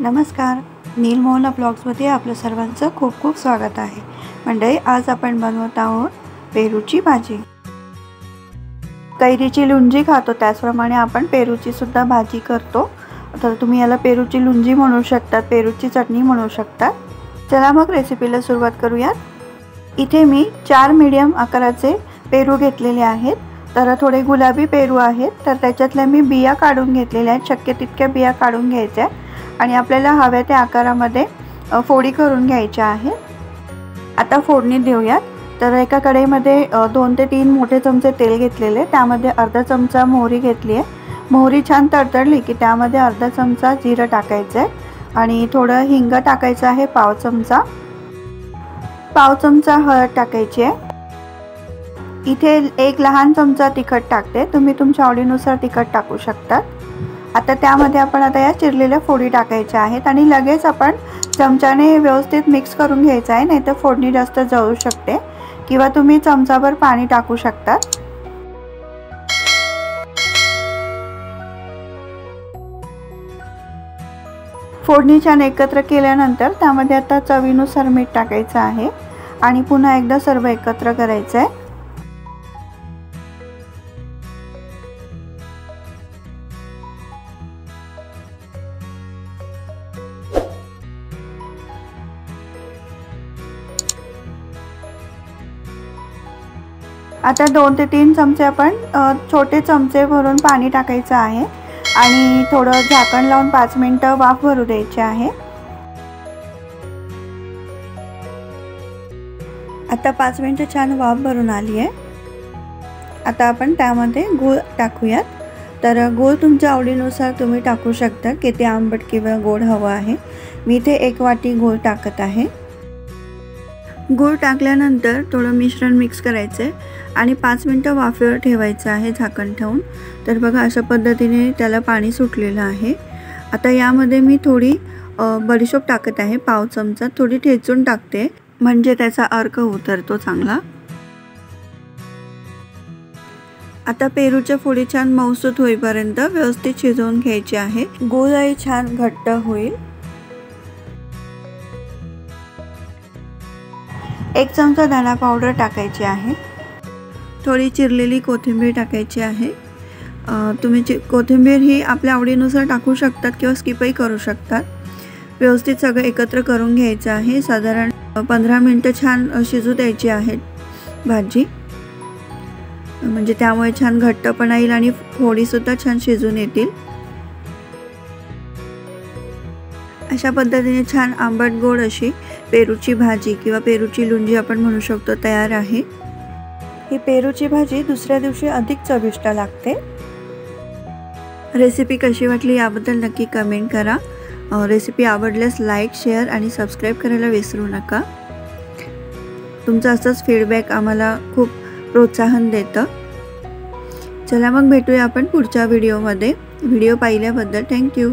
नमस्कार. नीलमोहना ब्लॉग्समध्ये आपलं सर्वांचं खूप खूप स्वागत आहे. मंडळी आज आपण बनवत आहोत पेरूची भाजी. कैरीची लुंजी खातो त्याचप्रमाणे आपण पेरूची सुद्धा भाजी करतो. तर तुम्ही याला पेरूची लुंजी म्हणू शकतात पेरूची चटणी म्हणू शकतात चला मग रेसिपीला सुरुवात करूयात. इथे मी चार मीडियम आकाराचे पेरू घेतलेले आहेत. तर थोडे गुलाबी पेरू आहेत. तर त्याच्यातल्या मी बिया काढून घेतलेल्या आहेत. शक्य तितक्या बिया काढून घ्यायच्या आणि आपल्याला हव्या त्या आकारामध्ये फोडी करून घ्यायच्या आहेत. आता फोडणी देऊयात. तर एका कढईमध्ये दोन ते तीन मोठे चमचे तेल घेतलेले त्यामध्ये अर्धा चमचा मोहरी घेतली आहे. मोहरी छान तडतडली की त्यामध्ये अर्धा चमचा जिरं टाकायचं आहे. आणि थोडं हिंग टाकायचं आहे पाव चमचा. पाव चमचा हळद टाकायची आहे. इथे एक लहान चमचा तिखट टाकते. तुम्ही तुमच्या आवडीनुसार तिखट टाकू शकतात. आता त्यामध्ये आपण आता या चिरलेल्या फोडी टाकायच्या आहेत आणि लगेच आपण चमच्याने व्यवस्थित मिक्स करून घ्यायचं आहे नाहीतर फोडणी जास्त जळू शकते. किंवा तुम्ही चमचाभर पाणी टाकू शकतात फोडणी छान एकत्र केल्यानंतर त्यामध्ये आता चवीनुसार मीठ टाकायचं आहे. आणि पुन्हा एकदा सर्व एकत्र करायचं आहे आता दोन ते तीन चमचे आपण छोटे चमचे भरून पाणी टाकायचं आहे. आणि थोडं झाकण लावून पाच मिनटं वाफ भरू द्यायचे आहे. आता पाच मिनटं छान वाफ भरून आली आहे. आता आपण त्यामध्ये गूळ टाकूयात. तर गूळ तुमच्या आवडीनुसार तुम्ही टाकू शकता किती आंबट किंवा गोड हवं आहे. मी इथे एक वाटी गूळ टाकत आहे. गूळ टाकल्यानंतर थोडं मिश्रण मिक्स करायचं आहे आणि पाच मिनटं वाफेवर ठेवायचं आहे झाकण ठेवून. तर बघा अशा पद्धतीने त्याला पाणी सुटलेलं आहे. आता यामध्ये मी थोडी बडीशोप टाकत आहे पाव चमचा. थोडी ठेचून टाकते म्हणजे त्याचा अर्क उतरतो चांगला. आता पेरूच्या फोडी छान मौसूत होईपर्यंत व्यवस्थित शिजवून घ्यायची आहे. गोळही छान घट्ट होईल. एक चमचा धना पावडर टाकायची आहे. थोडी चिरलेली कोथिंबीर टाकायची आहे. तुम्ही चि कोथिंबीर ही आपल्या आवडीनुसार टाकू शकतात किंवा स्किपही करू शकतात. व्यवस्थित सगळं एकत्र करून घ्यायचं आहे. साधारण पंधरा मिनटं छान शिजू द्यायची आहे भाजी. म्हणजे त्यामुळे छान घट्टपणा येईल आणि फोडीसुद्धा छान शिजून येतील. अशा पद्धतीने छान आंबट गोड अशी पेरूची भाजी किंवा पेरूची लुंजी आपण म्हणू शकतो तयार आहे. ही पेरूची भाजी दुसऱ्या दिवशी अधिक चविष्ट लागते. रेसिपी कशी वाटली याबद्दल नक्की कमेंट करा. रेसिपी आवडल्यास लाईक शेअर आणि सबस्क्राईब करायला विसरू नका. तुमचा असंच फीडबॅक आम्हाला खूप प्रोत्साहन देतं. चला मग भेटूया आपण पुढच्या व्हिडिओमध्ये. व्हिडिओ पाहिल्याबद्दल थँक्यू.